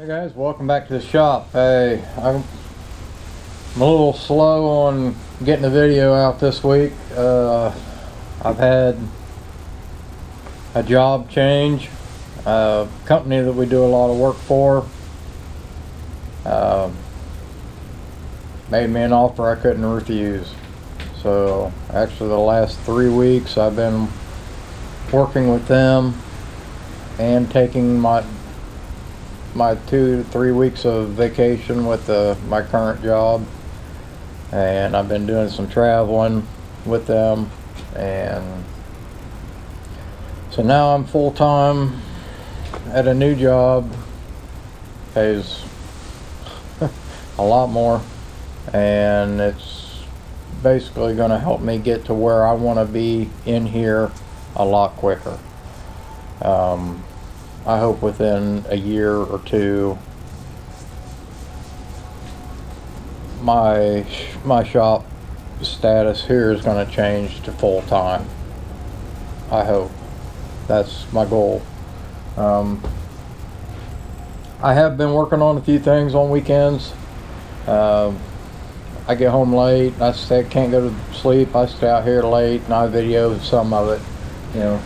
Hey guys, welcome back to the shop. Hey, I'm I'm a little slow on getting the video out this week. Uh, I've had a job change. A company that we do a lot of work for uh, made me an offer I couldn't refuse. So actually the last three weeks I've been working with them and taking my my two three weeks of vacation with the, my current job. And I've been doing some traveling with them. And so now I'm full-time at a new job pays a lot more. And it's basically going to help me get to where I want to be in here a lot quicker. Um, I hope within a year or two my my shop status here is going to change to full time. I hope that's my goal. Um, I have been working on a few things on weekends. Uh, I get home late. I stay, can't go to sleep. I stay out here late, and I video some of it. You know,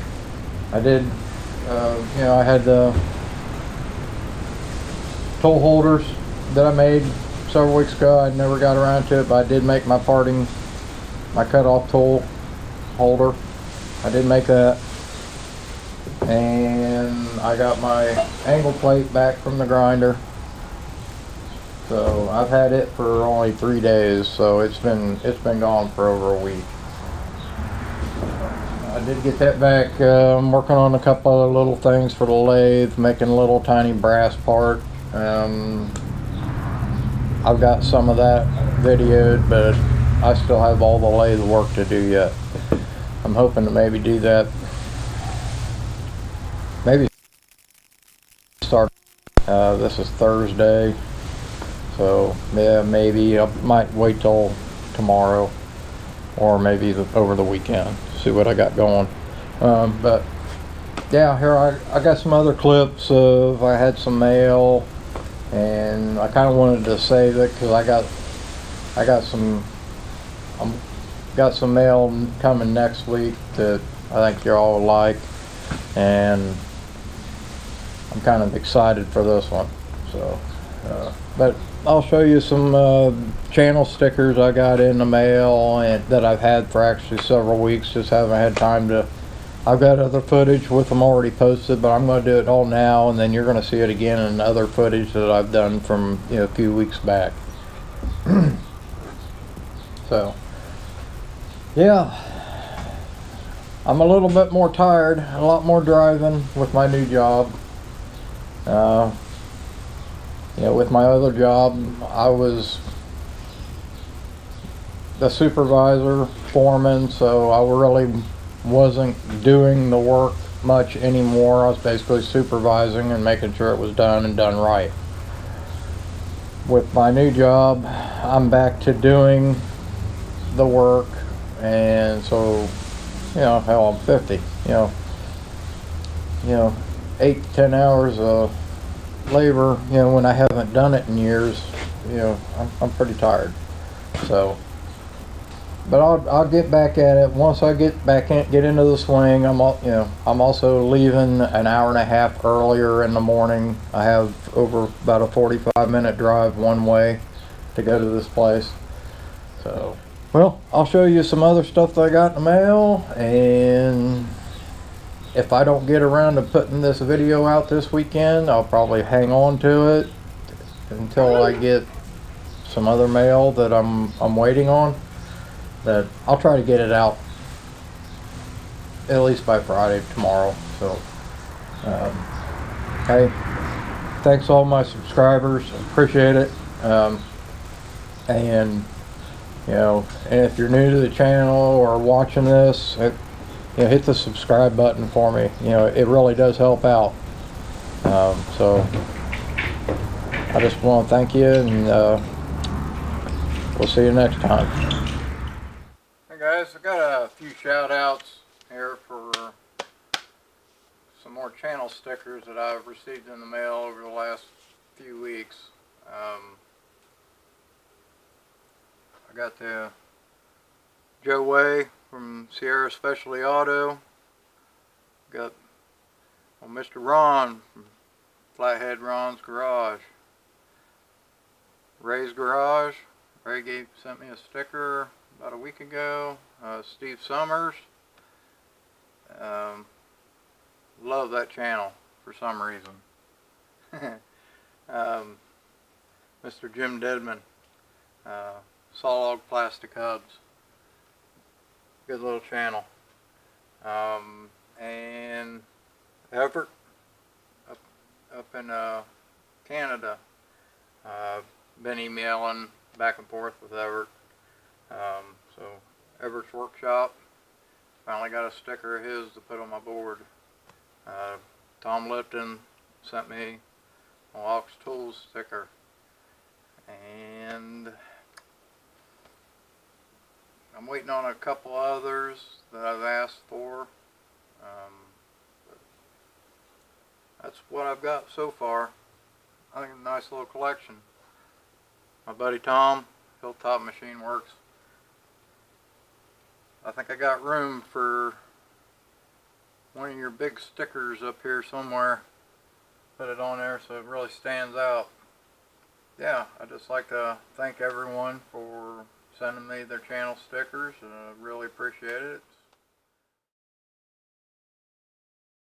I did. Uh, you know, I had the tool holders that I made several weeks ago. I never got around to it, but I did make my parting, my cutoff tool holder. I did make that. And I got my angle plate back from the grinder. So I've had it for only three days, so it's been it's been gone for over a week. I did get that back. Uh, I'm working on a couple other little things for the lathe, making a little tiny brass part. Um, I've got some of that videoed, but I still have all the lathe work to do yet. I'm hoping to maybe do that. Maybe start. Uh, this is Thursday, so yeah, maybe I might wait till tomorrow, or maybe the, over the weekend. See what I got going. Um, but yeah, here I, I got some other clips of I had some mail and I kind of wanted to save it because I got I got some I'm got some mail coming next week that I think you all like and I'm kind of excited for this one so but I'll show you some uh, channel stickers I got in the mail and that I've had for actually several weeks just haven't had time to I've got other footage with them already posted, but I'm going to do it all now, and then you're going to see it again in other footage that I've done from you know a few weeks back. so, yeah, I'm a little bit more tired, a lot more driving with my new job. Uh, you know, with my other job, I was the supervisor, foreman, so I really wasn't doing the work much anymore. I was basically supervising and making sure it was done and done right. With my new job, I'm back to doing the work, and so, you know, hell, I'm 50. You know, you know, eight ten hours of labor. You know, when I haven't done it in years, you know, I'm, I'm pretty tired. So but I'll, I'll get back at it once I get back in, get into the swing. I'm all, you know I'm also leaving an hour and a half earlier in the morning. I have over about a 45 minute drive one way to go to this place. So well, I'll show you some other stuff that I got in the mail and if I don't get around to putting this video out this weekend, I'll probably hang on to it until I get some other mail that I'm I'm waiting on that I'll try to get it out at least by Friday tomorrow. So, um, hey, thanks all my subscribers. Appreciate it. Um, and you know, and if you're new to the channel or watching this, it, you know, hit the subscribe button for me. You know, it really does help out. Um, so, I just want to thank you, and uh, we'll see you next time Hey guys, I got a few shout outs here for some more channel stickers that I've received in the mail over the last few weeks. Um, I got the Joe Way from Sierra Specialty Auto. Got well, Mr. Ron from Flathead Ron's Garage. Ray's Garage. Ray gave sent me a sticker about a week ago. Uh, Steve Summers. Um, love that channel for some reason. um, Mr. Jim Deadman. Uh, Sawlog Plastic Hubs. Good little channel. Um, and Everett up, up in uh, Canada. Uh, been emailing back and forth with Everett. Um, so Everett's Workshop. Finally got a sticker of his to put on my board. Uh, Tom Lipton sent me a Ox Tools sticker. And I'm waiting on a couple others that I've asked for. Um, that's what I've got so far. I think a nice little collection. My buddy Tom, Hilltop Machine Works. I think I got room for one of your big stickers up here somewhere. Put it on there so it really stands out. Yeah, I'd just like to thank everyone for sending me their channel stickers. I uh, really appreciate it.